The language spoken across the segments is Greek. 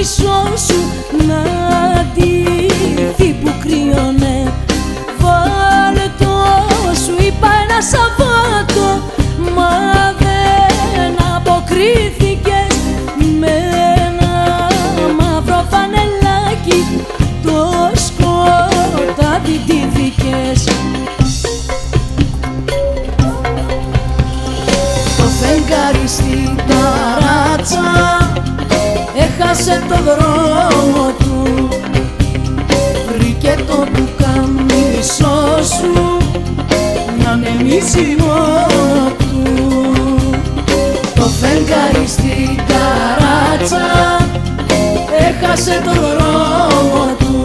να ντυθεί που κρύωνε. Βάλε το σου είπα ένα Σαββάτο μα δεν αποκρίθηκες. Με ένα μαύρο φανελάκι το σκοτάδι ντύθηκες Το φεγγάρι στην ταράτσα έχασε το δρόμο του. Βρήκε το πουκαμισό σου. Να ανεμίσει μόνο του. Το φεγγάρι στην ταράτσα έχασε το δρόμο του.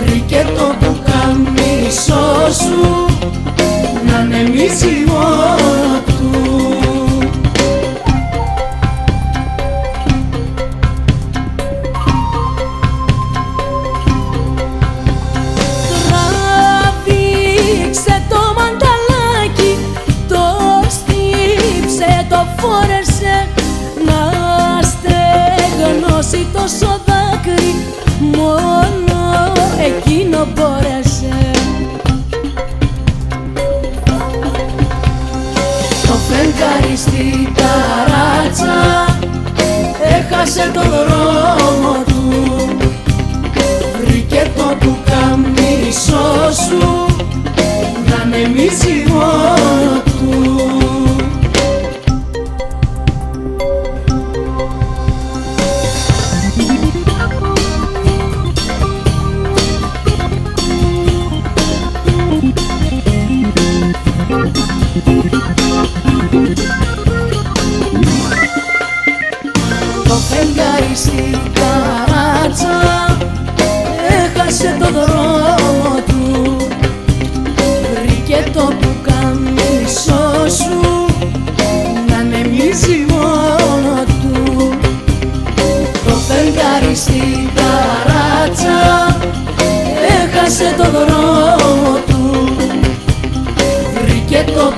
Βρήκε το πουκαμισό σου. Να ανεμίσει μόνο να στεγνώσει τόσο δάκρυ μόνο εκείνο μπόρεσε. Το φεγγάρι στην ταράτσα έχασε το δρόμο του. Βρήκε το πουκαμισό σου Το φεγγάρι στην καράτσα έχασε το δρόμο του. Βρήκε το πουκάμισό σου να νεμίζει μόνο του. Το φεγγάρι στην καράτσα έχασε το δρόμο του. Βρήκε το